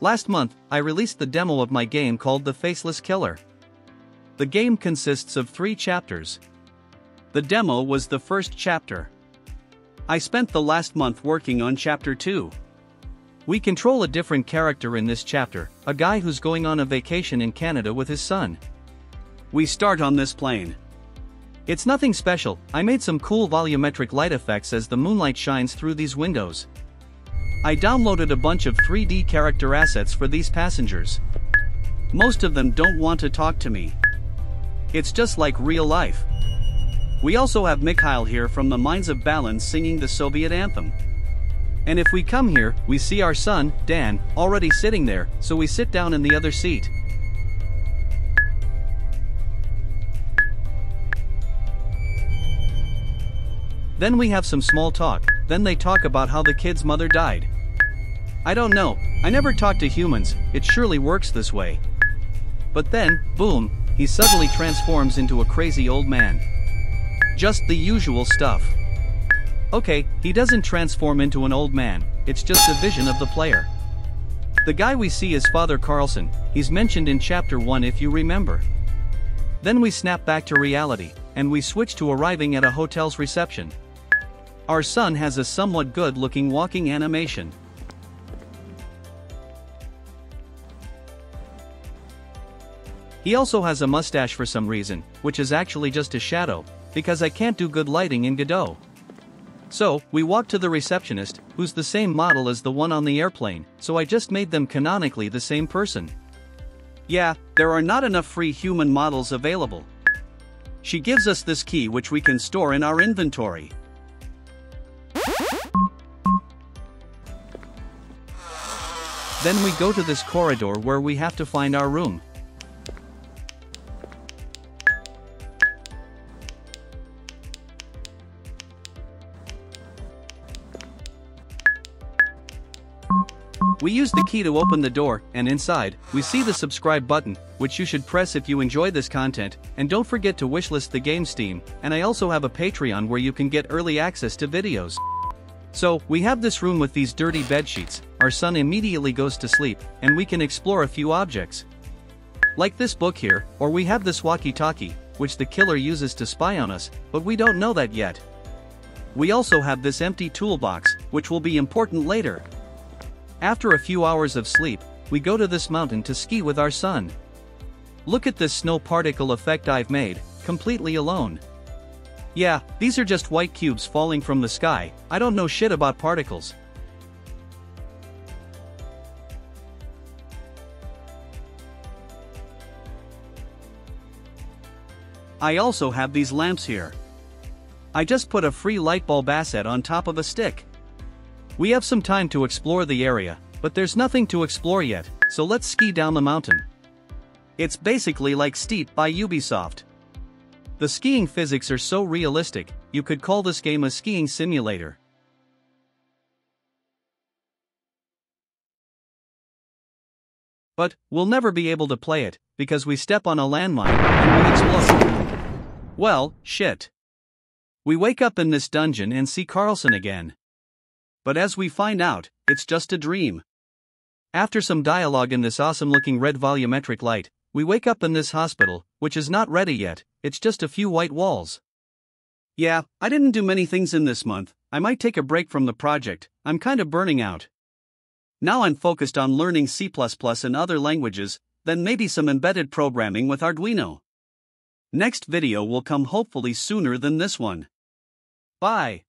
Last month, I released the demo of my game called The Faceless Killer. The game consists of three chapters. The demo was the first chapter. I spent the last month working on chapter 2. We control a different character in this chapter, a guy who's going on a vacation in Canada with his son. We start on this plane. It's nothing special, I made some cool volumetric light effects as the moonlight shines through these windows. I downloaded a bunch of 3D character assets for these passengers. Most of them don't want to talk to me. It's just like real life. We also have Mikhail here from the Mines of Balan singing the Soviet anthem. And if we come here, we see our son, Dan, already sitting there, so we sit down in the other seat. Then we have some small talk, then they talk about how the kid's mother died. I don't know, I never talk to humans, it surely works this way. But then, boom, he suddenly transforms into a crazy old man. Just the usual stuff. Okay, he doesn't transform into an old man, it's just a vision of the player. The guy we see is Father Carlson, he's mentioned in chapter 1 if you remember. Then we snap back to reality, and we switch to arriving at a hotel's reception. Our son has a somewhat good looking walking animation. He also has a mustache for some reason, which is actually just a shadow, because I can't do good lighting in Godot. So, we walk to the receptionist, who's the same model as the one on the airplane, so I just made them canonically the same person. Yeah, there are not enough free human models available. She gives us this key which we can store in our inventory. Then we go to this corridor where we have to find our room. We use the key to open the door, and inside, we see the subscribe button, which you should press if you enjoy this content, and don't forget to wishlist the game Steam, and I also have a Patreon where you can get early access to videos. So, we have this room with these dirty bed sheets, our son immediately goes to sleep, and we can explore a few objects. Like this book here, or we have this walkie-talkie, which the killer uses to spy on us, but we don't know that yet. We also have this empty toolbox, which will be important later. After a few hours of sleep, we go to this mountain to ski with our son. Look at this snow particle effect I've made, completely alone. Yeah, these are just white cubes falling from the sky, I don't know shit about particles. I also have these lamps here. I just put a free light bulb asset on top of a stick. We have some time to explore the area, but there's nothing to explore yet, so let's ski down the mountain. It's basically like Steep by Ubisoft. The skiing physics are so realistic, you could call this game a skiing simulator. But, we'll never be able to play it, because we step on a landmine, and we explode. Well, shit. We wake up in this dungeon and see Carlson again. But as we find out, it's just a dream. After some dialogue in this awesome looking red volumetric light, we wake up in this hospital, which is not ready yet, it's just a few white walls. Yeah, I didn't do many things in this month, I might take a break from the project, I'm kind of burning out. Now I'm focused on learning C and other languages, then maybe some embedded programming with Arduino. Next video will come hopefully sooner than this one. Bye.